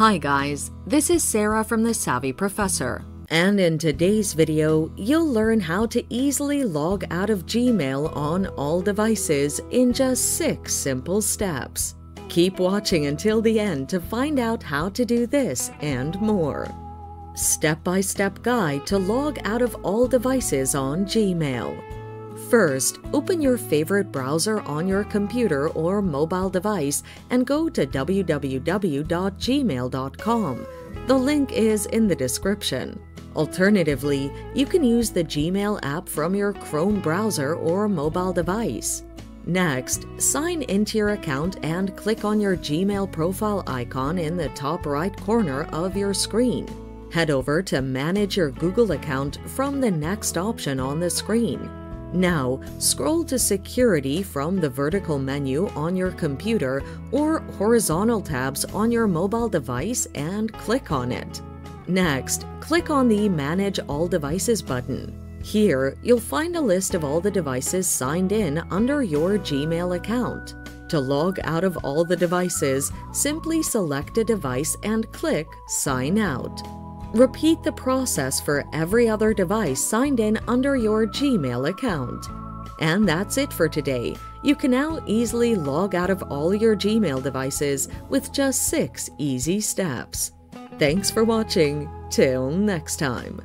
Hi guys, this is Sarah from The Savvy Professor. And in today's video, you'll learn how to easily log out of Gmail on all devices in just 6 simple steps. Keep watching until the end to find out how to do this and more. Step-by-step -step guide to log out of all devices on Gmail. First, open your favorite browser on your computer or mobile device and go to www.gmail.com. The link is in the description. Alternatively, you can use the Gmail app from your Chrome browser or mobile device. Next, sign into your account and click on your Gmail profile icon in the top right corner of your screen. Head over to Manage your Google account from the next option on the screen. Now, scroll to Security from the vertical menu on your computer or horizontal tabs on your mobile device and click on it. Next, click on the Manage All Devices button. Here, you'll find a list of all the devices signed in under your Gmail account. To log out of all the devices, simply select a device and click Sign Out. Repeat the process for every other device signed in under your Gmail account. And that's it for today. You can now easily log out of all your Gmail devices with just six easy steps. Thanks for watching. Till next time.